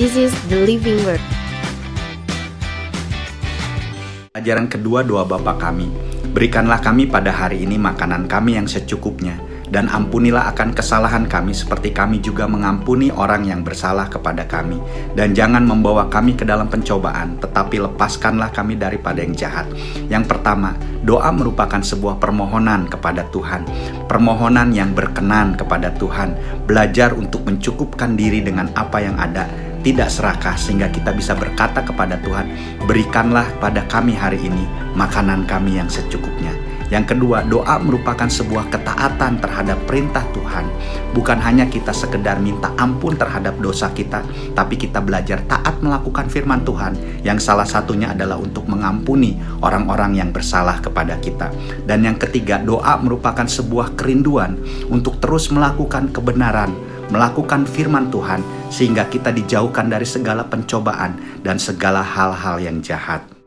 This is the living word. Ajaran kedua doa Bapa kami, berikanlah kami pada hari ini makanan kami yang secukupnya, dan ampunilah akan kesalahan kami seperti kami juga mengampuni orang yang bersalah kepada kami. Dan jangan membawa kami ke dalam pencobaan, tetapi lepaskanlah kami daripada yang jahat. Yang pertama, doa merupakan sebuah permohonan kepada Tuhan. Permohonan yang berkenan kepada Tuhan, belajar untuk mencukupkan diri dengan apa yang ada, tidak serakah sehingga kita bisa berkata kepada Tuhan, berikanlah pada kami hari ini makanan kami yang secukupnya. Yang kedua, doa merupakan sebuah ketaatan terhadap perintah Tuhan. Bukan hanya kita sekedar minta ampun terhadap dosa kita, tapi kita belajar taat melakukan firman Tuhan yang salah satunya adalah untuk mengampuni orang-orang yang bersalah kepada kita. Dan yang ketiga, doa merupakan sebuah kerinduan untuk terus melakukan kebenaran, melakukan firman Tuhan sehingga kita dijauhkan dari segala pencobaan dan segala hal-hal yang jahat.